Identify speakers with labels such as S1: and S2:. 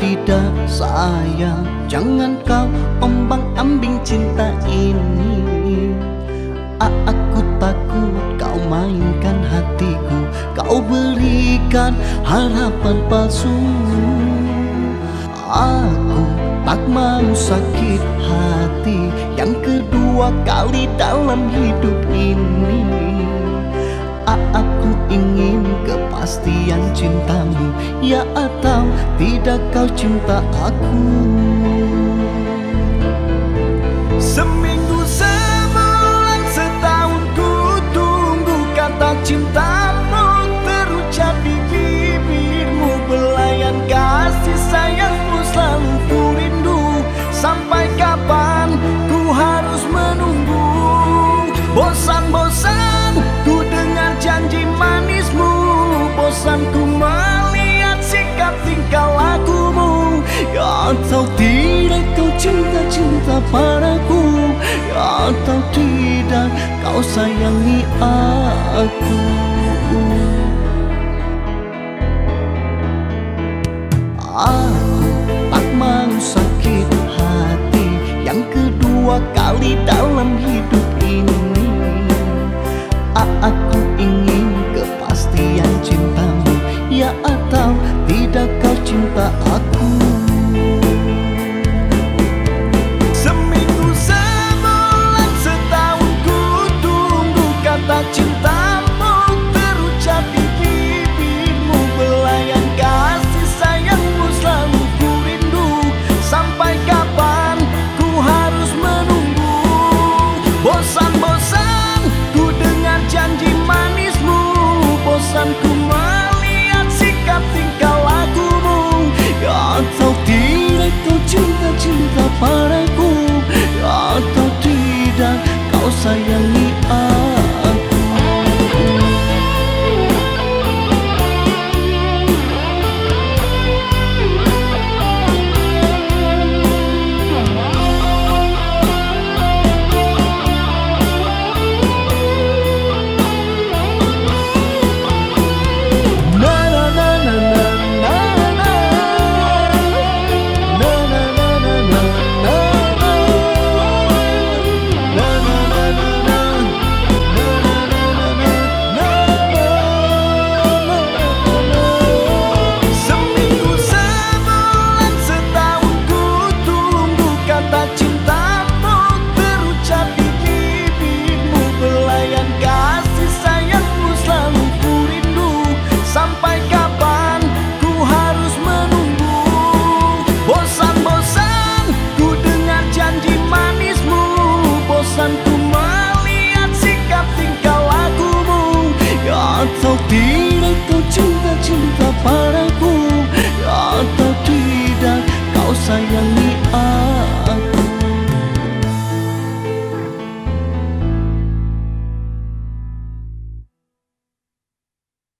S1: tidak sayang. Jangan kau ombang ambing cinta ini. Aku takut kau mainkan hatiku. Kau berikan harapan palsu. Aku tak mau sakit hati. Yang kedua kali dalam hidup ini Aku ingin kepastian cintamu. Ya atau tidak kau cinta aku?
S2: Seminggu Bosan ku melihat sikap tingkah lakumu.
S1: Ya atau tidak kau cinta-cinta padaku. Ya atau tidak kau sayangi aku. Aku tak mau sakit hati. Yang kedua kali dalam hidup